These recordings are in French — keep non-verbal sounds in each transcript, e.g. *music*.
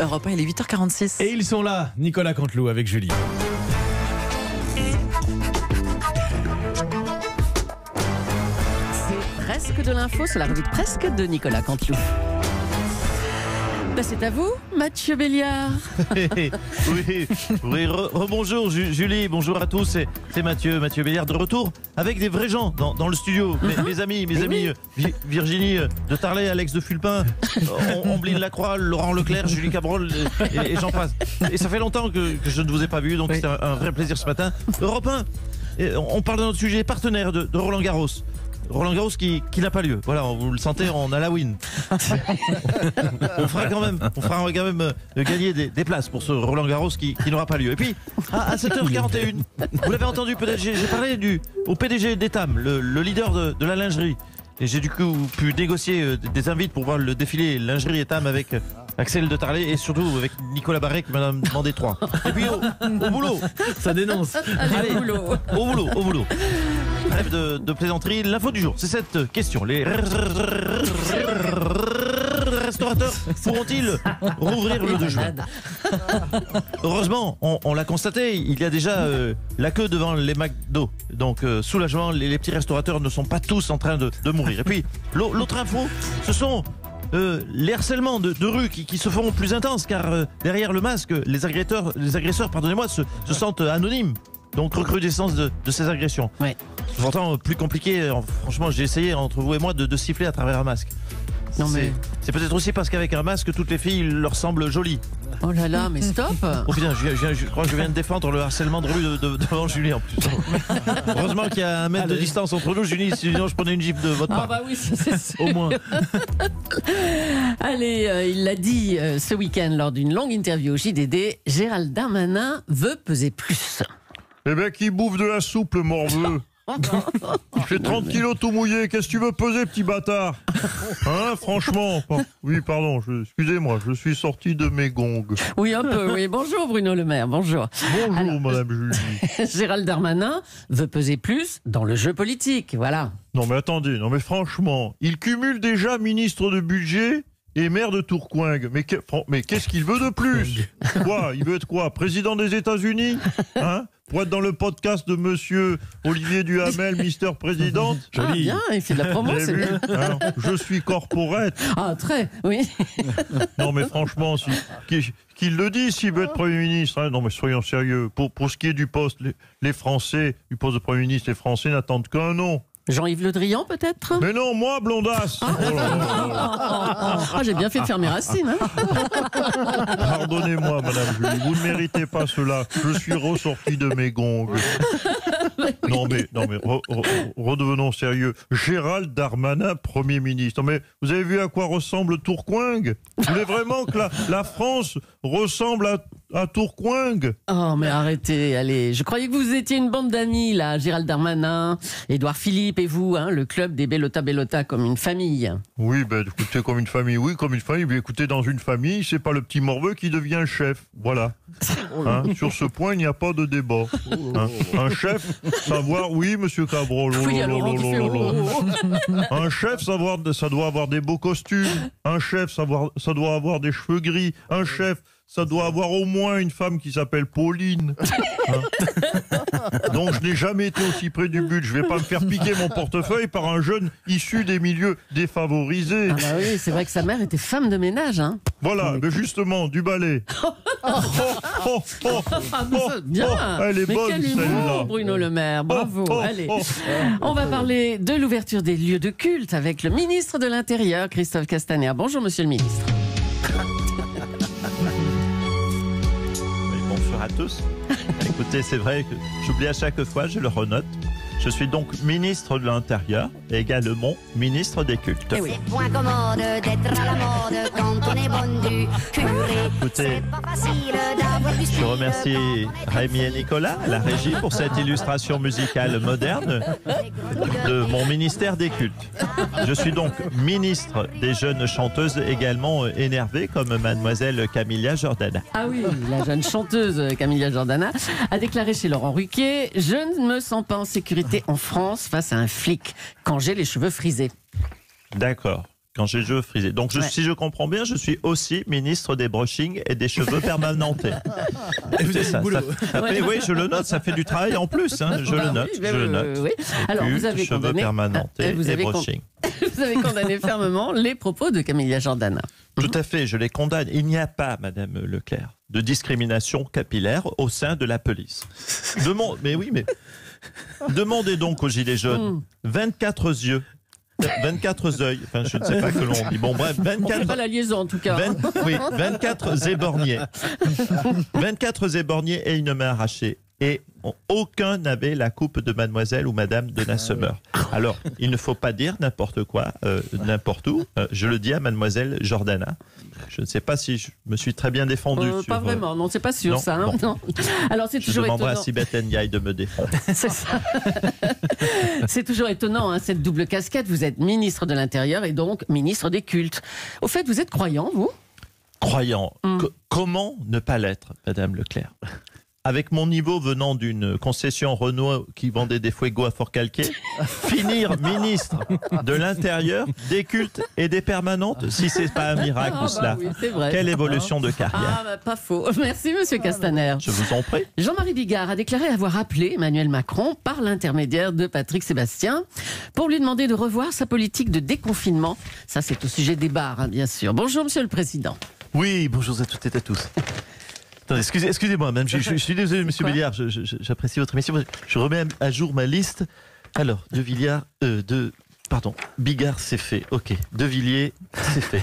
Europe 1, il est 8h46. Et ils sont là, Nicolas Canteloup avec Julie. C'est presque de l'info sur la revue presque de Nicolas Canteloup. Bah, c'est à vous, Mathieu Béliard. *laughs* oui, oui re- Ju- Julie, bonjour à tous, c'est Mathieu, Mathieu Béliard de retour avec des vrais gens dans, dans le studio. Mes, mes amis, mes amis, oui. euh, Vi- Virginie euh, de Tarlet, Alex de Fulpin, euh, Om- Ombline Lacroix, Laurent Leclerc, Julie Cabrol euh, et, et j'en passe. Et ça fait longtemps que, que je ne vous ai pas vu, donc Oui. c'est un, un vrai plaisir ce matin. Europe 1, et on on parle de notre sujet partenaire de, de Roland Garros. Roland Garros qui, qui n'a pas lieu. Voilà, vous le sentez en Halloween. *laughs* on fera quand même, on fera quand même euh, gagner des, des places pour ce Roland Garros qui, qui n'aura pas lieu. Et puis, à, à 7h41, vous l'avez entendu peut-être, j'ai parlé du, au PDG d'Etam, le, le leader de, de la lingerie. Et j'ai du coup pu négocier euh, des invites pour voir le défilé lingerie Etam avec euh, Axel de Tarlet et surtout avec Nicolas Barret qui m'en a demandé trois. Et puis au, au boulot, Ça dénonce. Allez, au boulot. au boulot, au boulot. Bref de, plaisanterie, l'info du jour, c'est cette question. Les restaurateurs pourront-ils rouvrir le 2 juin Heureusement, on, l'a constaté, il y a déjà la queue devant les McDo. Donc, soulagement, les, petits restaurateurs ne sont pas tous en train de, mourir. Et puis, l'au- l'autre info, ce sont les harcèlements de, de rue qui, se feront plus intenses, car derrière le masque, les agresseurs, pardonnez-moi, se, se sentent anonymes. Donc, recrudescence de, de ces agressions. Ouais. Euh, plus compliqué. euh, Franchement, j'ai essayé entre vous et moi de, de siffler à travers un masque. Non, C'est- mais- C'est peut-être aussi parce qu'avec un masque, toutes les filles leur semblent jolies. Oh là là, mais stop. Oh putain, je, je- je crois que je viens de défendre le harcèlement de rue de- de- devant Julie en plus. *laughs* Heureusement qu'il y a un mètre de distance entre nous, Julie, sinon je prenais une gifle de votre Ah part. bah oui, c'est sûr. *laughs* Au moins. *laughs* Allez, euh, il l'a dit euh, ce week-end lors d'une longue interview au JDD, Gérald Darmanin veut peser plus. Eh ben, qui bouffe de la soupe, le morveux? *laughs* Fait 30 kilos tout mouillé, qu'est-ce que tu veux peser, petit bâtard *laughs* Hein, franchement Par- Oui, pardon, je- excusez-moi, je suis sorti de mes gongs. Oui, un peu, oui. Bonjour Bruno Le Maire, bonjour. Bonjour, Alors, madame Julie. *laughs* Gérald Darmanin veut peser plus dans le jeu politique, voilà. Non, mais attendez, non, mais franchement, il cumule déjà ministre de budget et maire de Tourcoing. Mais que- fran- mais qu'est-ce qu'il veut de plus Quoi Il veut être quoi Président des États-Unis Hein Pour être dans le podcast de monsieur Olivier Duhamel, Mister Présidente *laughs* Ah Joli. bien, il fait de la promo, Vous avez c'est vu bien. Hein Je suis corporate. Ah très, oui. Non, mais franchement, si, qu'il qu'il le dise s'il veut être Premier ministre. hein. Non, mais soyons sérieux. Pour, pour ce qui est du poste, les, les Français, du poste de Premier ministre, les Français n'attendent qu'un nom. Jean-Yves Le Drian peut-être? Mais non, moi, blondasse Oh là là. *laughs* Ah, j'ai bien fait de faire mes racines. hein. *laughs* Pardonnez-moi, Madame Julie, vous ne méritez pas cela. Je suis ressorti de mes gongs. *laughs* Non, mais, non, mais re- re- redevenons sérieux. Gérald Darmanin, Premier ministre. Non, mais vous avez vu à quoi ressemble Tourcoing? Vous voulez vraiment que la, la France ressemble à, à Tourcoing Oh mais arrêtez, allez. Je croyais que vous étiez une bande d'amis là, Gérald Darmanin, Édouard Philippe et vous, hein, le club des Bellota Bellota comme une famille. Oui, ben écoutez, comme une famille, oui, comme une famille. Mais écoutez, dans une famille, c'est pas le petit morveux qui devient chef. Voilà. *laughs* Hein, sur ce point, il n'y a pas de débat. Hein, un chef, savoir, oui, monsieur Cabrol. oh oh, oh. Un chef, savoir, ça doit avoir des beaux costumes. Un chef, savoir, ça doit avoir des cheveux gris. Un chef, ça doit avoir au moins une femme qui s'appelle Pauline. Hein *laughs* Donc je n'ai jamais été aussi près du but. Je vais pas me faire piquer mon portefeuille par un jeune issu des milieux défavorisés. Ah bah oui, c'est vrai que sa mère était femme de ménage. Hein. Voilà, mais justement, du ballet. *laughs* Oh, oh, oh, bien. oh, elle est mais bonne quel celle-là. humour, Bruno Le Maire. Bravo. Oh, oh, allez. oh. On va parler de l'ouverture des lieux de culte avec le ministre de l'Intérieur, Christophe Castaner. Bonjour, monsieur le ministre. *laughs* Écoutez, c'est vrai que j'oublie à chaque fois, je le renote. Je suis donc ministre de l'Intérieur et également ministre des Cultes. Eh oui. C'est point commode d'être à la mode quand on est bonne du curé. Écoutez, Je remercie Rémi et Nicolas, la régie, pour cette illustration musicale moderne de mon ministère des cultes. Je suis donc ministre des jeunes chanteuses également énervées comme mademoiselle Camilla Jordana. Ah oui, la jeune chanteuse Camilla Jordana a déclaré chez Laurent Ruquier Je ne me sens pas en sécurité en France face à un flic quand j'ai les cheveux frisés. D'accord. quand j'ai les cheveux frisés. Donc, je- Ouais. si je comprends bien, je suis aussi ministre des brushings et des cheveux permanentés. *laughs* Et vous avez ça, du boulot. ça fait- oui, je le note, ça fait du travail en plus. hein, je Bah le note. bah je oui, le oui, note. oui. Alors, vous avez cheveux condamné, permanentés euh, *laughs* vous et avez con- brushing. *laughs* vous avez condamné fermement les propos de Camilla Jordana. Tout à fait, je les condamne. Il n'y a pas, Madame Leclerc, de discrimination capillaire au sein de la police. Demande, mais oui, mais *laughs* demandez donc aux gilets jaunes Mm. 24 yeux, 24 œils. Enfin, je ne sais pas que l'on dit. Bon, bref, On fait 24. pas la liaison en tout cas. 20 oui, 24 zéborniers. 24 zéborniers et une main arrachée. Et aucun n'avait la coupe de mademoiselle ou madame de Nassaumer. *laughs* Alors, il ne faut pas dire n'importe quoi, euh, n'importe où. Euh, je le dis à mademoiselle Jordana. Je ne sais pas si je me suis très bien défendu. Euh, sur, pas vraiment, non, c'est pas sûr non, ça. hein, bon. non. *laughs* Alors c'est Je toujours demanderai à étonnant. Sibeth Ndiaye de me défendre. *laughs* C'est ça. C'est toujours étonnant, hein, cette double casquette. Vous êtes ministre de l'Intérieur et donc ministre des cultes. Au fait, vous êtes croyant, vous? Croyant, Mm. co- comment ne pas l'être, Madame Leclerc? Avec mon niveau venant d'une concession Renault qui vendait des fuegos à fort calqué, *laughs* finir ministre de l'Intérieur, des cultes et des permanentes, si c'est pas un miracle Ah, bah cela. oui, c'est vrai. Quelle évolution de carrière Ah, bah, pas faux. *laughs* Merci, monsieur Castaner. Je vous en prie. Jean-Marie Bigard a déclaré avoir appelé Emmanuel Macron par l'intermédiaire de Patrick Sébastien pour lui demander de revoir sa politique de déconfinement. Ça, c'est au sujet des bars, hein, bien sûr. Bonjour, monsieur le président. Oui, bonjour à toutes et à tous. Attendez, excusez, excusez-moi, même, je, je- je suis désolé, *laughs* monsieur Béliard, j'apprécie votre émission. Je remets à jour ma liste. Alors, De Villiers, euh, de. Pardon, Bigard, c'est fait. Ok. De Villiers, c'est fait.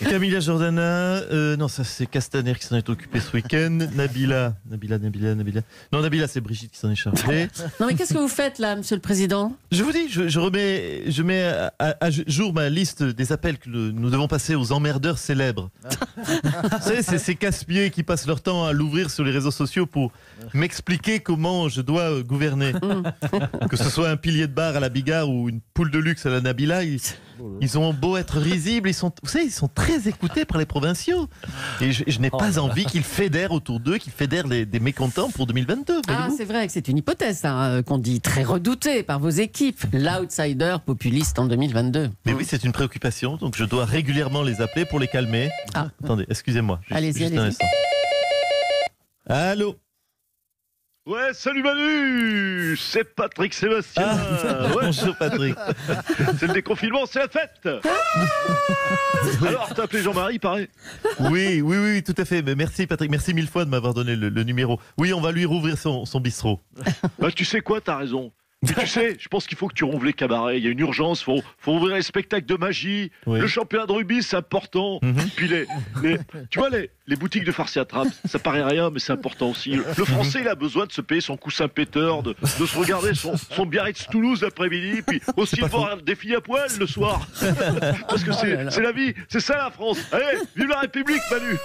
*laughs* Camilla Jordana, euh, non, ça c'est Castaner qui s'en est occupé ce week-end. Nabila, Nabila, Nabila, Nabila. Non, Nabila, c'est Brigitte qui s'en est chargée. Non, mais qu'est-ce que vous faites là, monsieur le président? Je vous dis, je, je remets, je mets à, à- à jour ma liste des appels que nous, nous devons passer aux emmerdeurs célèbres. Vous savez, c'est ces casse-pieds qui passent leur temps à l'ouvrir sur les réseaux sociaux pour m'expliquer comment je dois euh, gouverner. que ce soit un pilier de bar à la Bigard ou une poule de luxe à la Nabila, ils, ils ont beau être risibles, ils sont, vous savez, ils sont très écoutés par les provinciaux. Et je, je n'ai pas envie qu'ils fédèrent autour d'eux, qu'ils fédèrent les- des mécontents pour 2022. Ah, c'est vrai que c'est une hypothèse hein, qu'on dit très redoutée par vos équipes. L'outsider populiste en 2022. Mais oui, c'est une préoccupation, donc je dois régulièrement les appeler pour les calmer. Ah. Attendez, excusez-moi. Allez-y, allez-y. Allô Ouais, salut Manu C'est Patrick Sébastien ah, Ouais, Bonjour Patrick. c'est le déconfinement, c'est la fête Alors, t'as appelé Jean-Marie, pareil Oui, oui, oui, tout à fait. Mais merci Patrick, merci mille fois de m'avoir donné le, le numéro. Oui, on va lui rouvrir son, son bistrot. Bah, tu sais quoi, t'as raison. Mais tu *laughs* sais, je pense qu'il faut que tu rouvres les cabarets. Il y a une urgence, faut, faut ouvrir les spectacles de magie. Oui. Le championnat de rugby, c'est important. Mhm. Puis les, les- tu vois, les, les boutiques de farce et attrape, ça paraît rien, mais c'est important aussi. Le, le Français, il a besoin de se payer son coussin péteur, de, de se regarder son, son Biarritz Toulouse l'après-midi, puis *laughs* aussi de voir des filles à poil le soir. *laughs* Parce que c'est c'est la vie, c'est ça la France. Allez, vive la République, Manu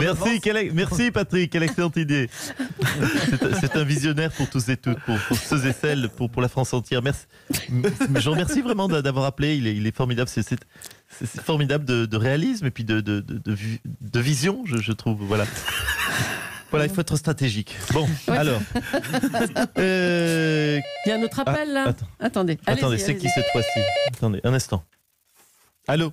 Merci, merci Patrick, quelle excellente idée. C'est- un visionnaire pour tous et toutes, pour, pour ceux et celles, pour, pour la France entière. Merci. Je vous remercie vraiment d'a- d'avoir appelé. Il est, il est formidable. C'est- C'est c'est- c'est formidable de, de réalisme et puis de, de, de- de vi- de vision, je, je trouve. Voilà. Voilà, il faut être stratégique. Bon, Ouais. alors. *laughs* Euh, Il y a un autre appel là? attends. Attendez. attendez, allez-y, c'est qui cette fois-ci? Attendez, un instant. Allô?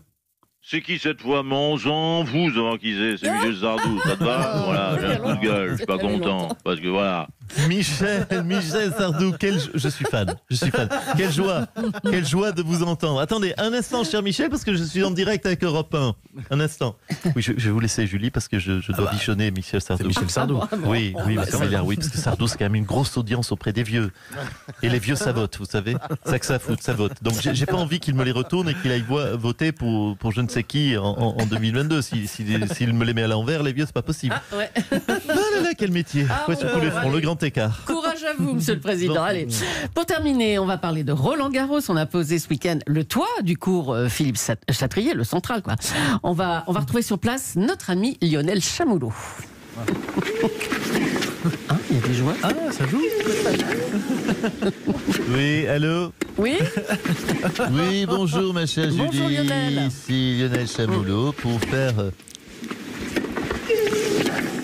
C'est qui cette fois Mon sang, vous qui c'est, c'est *laughs* Michel Sardou, ça te va? Voilà, j'ai un coup de gueule, je suis pas content, parce que voilà. Michel, Michel Sardou, quel, je suis fan, je suis fan. Quelle joie, quelle joie de vous entendre. Attendez, un instant, cher Michel, parce que je suis en direct avec Europe 1. Un instant. Oui, je, je vais vous laisser Julie, parce que je, je dois bichonner Michel Sardou. Michel Sardou. Ah bon Oui, oui, monsieur Miller, oui, parce que Sardou, c'est quand même une grosse audience auprès des vieux. Et les vieux, ça vote, vous savez. Ça que ça fout, ça vote. Donc, j'ai pas envie qu'il me les retourne et qu'il aille vo- voter pour, pour je ne sais qui en, en- en 2022. S'il si, s'il me les met à l'envers, les vieux, c'est pas possible. Ah, ouais. Ah là là, quel métier. Ah, Ouais, sur ouais, tous les fronts, le grand écart. Courage à vous, monsieur le *laughs* président. Bon. Allez, pour terminer, on va parler de Roland Garros. On a posé ce week-end le toit du cours euh, Philippe Chatrier, le central, quoi. On va, on va retrouver sur place notre ami Lionel Chamoulot. *laughs* Hein, Il y a des joueurs Ah, ça joue *laughs* Oui, allô Oui Oui, bonjour ma chère Bonjour, Julie. Lionel. Ici Lionel Chamoulot pour faire...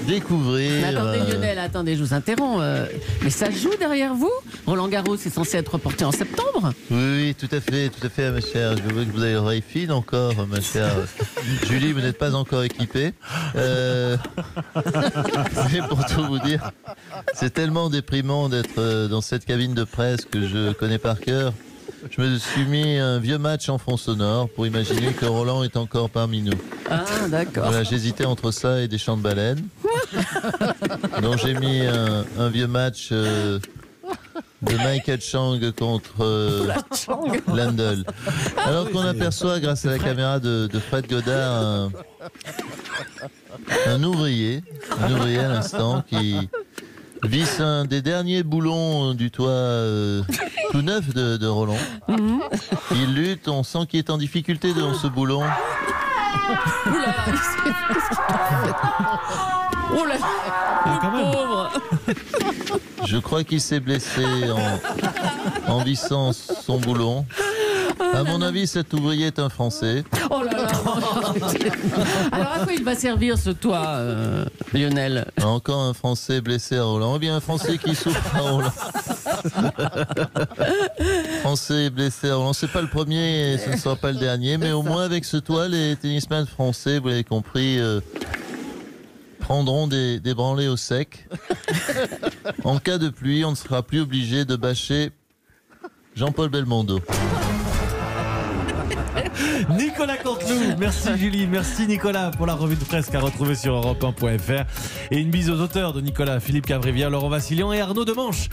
découvrir. Mais attendez euh, Lionel, attendez, je vous interromps. euh, mais ça joue derrière vous? Roland Garros est censé être reporté en septembre? Oui, oui, tout à fait, tout à fait, ma chère. Je vois que vous avez l'oreille fine encore, ma chère. *laughs* Julie, vous n'êtes pas encore équipée. Euh, *laughs* Mais pour tout vous dire, c'est tellement déprimant d'être euh, dans cette cabine de presse que je connais par cœur. Je me suis mis un vieux match en fond sonore pour imaginer que Roland est encore parmi nous. Ah, d'accord. Voilà, j'hésitais entre ça et des chants de baleines. *laughs* Donc j'ai mis un, un vieux match euh, de Michael Chang contre euh, Landel. Alors qu'on aperçoit, grâce à la caméra de, de Fred Godard, un, un ouvrier, un ouvrier à l'instant qui visse un des derniers boulons du toit euh, tout neuf de, de Roland. Il lutte, on sent qu'il est en difficulté dans ce boulon. *laughs* Oula, il s'est- Oh là, Ah, quand même. pauvre Je crois qu'il s'est blessé en, en vissant son boulon. À mon avis, cet ouvrier est un Français. Oh là là *laughs* Alors à quoi il va servir ce toit, euh, Lionel? Encore un Français blessé à Roland. Ou bien un Français qui souffre à Roland. *laughs* Français blessé à Roland. C'est pas le premier et ce ne sera pas le dernier. Mais au moins, avec ce toit, les tennisman français, vous l'avez compris, euh, prendront des, des branlées au sec. *laughs* En cas de pluie, on ne sera plus obligé de bâcher Jean-Paul Belmondo. *laughs* Nicolas Canteloup, merci Julie, merci Nicolas pour la revue de presse qu'à retrouver sur europe1.fr. Et une bise aux auteurs de Nicolas, Philippe Cavrivière, Laurent Vassilian et Arnaud Demanche.